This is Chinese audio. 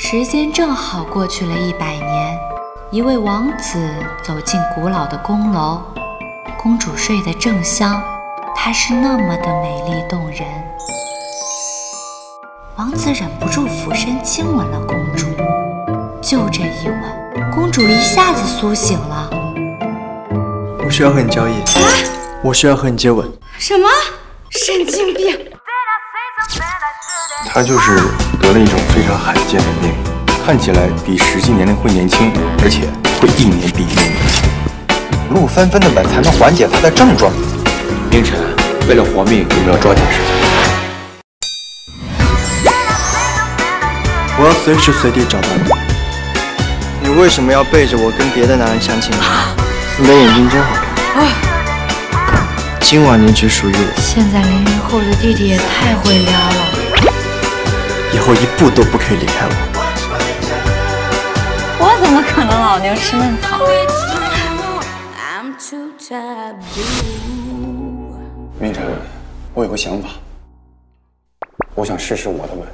时间正好过去了一百年，一位王子走进古老的宫楼，公主睡得正香，她是那么的美丽动人。王子忍不住俯身亲吻了公主，就这一吻，公主一下子苏醒了。我需要和你交易，啊我需要和你接吻。什么？神经病！他就是得了一种非常罕见的病，看起来比实际年龄会年轻，而且会一年比一年年轻。陆纷纷的吻才能缓解他的症状。凌晨，为了活命，我们要抓紧时间。我要随时随地找到你。你为什么要背着我跟别的男人相亲？你的眼睛真好看。今晚你只属于我。现在零零后的弟弟也太会撩了。以后一步都不可以离开。我老牛吃嫩草？明晨，我有个想法，我想试试我的吻。